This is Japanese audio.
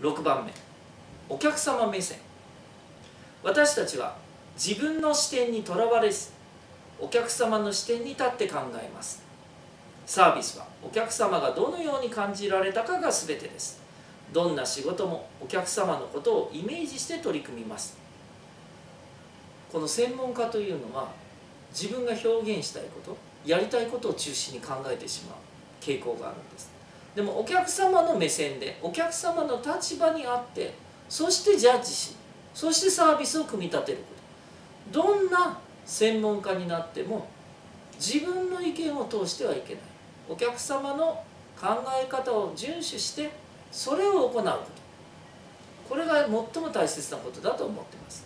6番目。お客様目線。私たちは自分の視点にとらわれずお客様の視点に立って考えます。サービスはお客様がどのように感じられたかが全てです。どんな仕事もお客様のことをイメージして取り組みます。この専門家というのは自分が表現したいことやりたいことを中心に考えてしまう傾向があるんです。でもお客様の目線でお客様の立場にあってそしてジャッジしそしてサービスを組み立てること。どんな専門家になっても自分の意見を通してはいけない。お客様の考え方を遵守してそれを行うこと。これが最も大切なことだと思ってます。